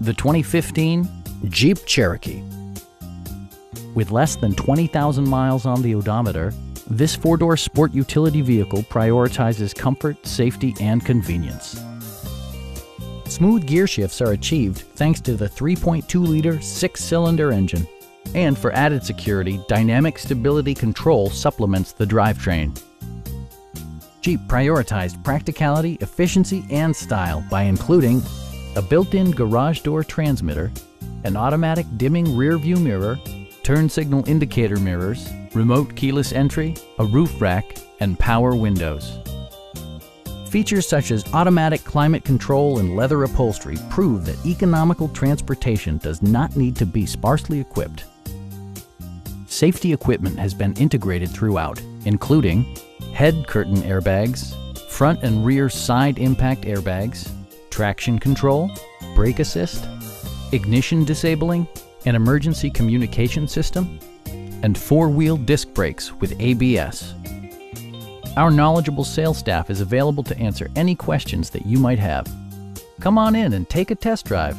the 2015 Jeep Cherokee. With less than 20,000 miles on the odometer, this four-door sport utility vehicle prioritizes comfort, safety, and convenience. Smooth gear shifts are achieved thanks to the 3.2-liter six-cylinder engine. And for added security, dynamic stability control supplements the drivetrain. Jeep prioritized practicality, efficiency, and style by including a built-in garage door transmitter, an automatic dimming rear view mirror, turn signal indicator mirrors, remote keyless entry, a roof rack, and power windows. Features such as automatic climate control and leather upholstery prove that economical transportation does not need to be sparsely equipped. Safety equipment has been integrated throughout, including head curtain airbags, front and rear side impact airbags, traction control, brake assist, ignition disabling, an emergency communication system, and four-wheel disc brakes with ABS. Our knowledgeable sales staff is available to answer any questions that you might have. Come on in and take a test drive.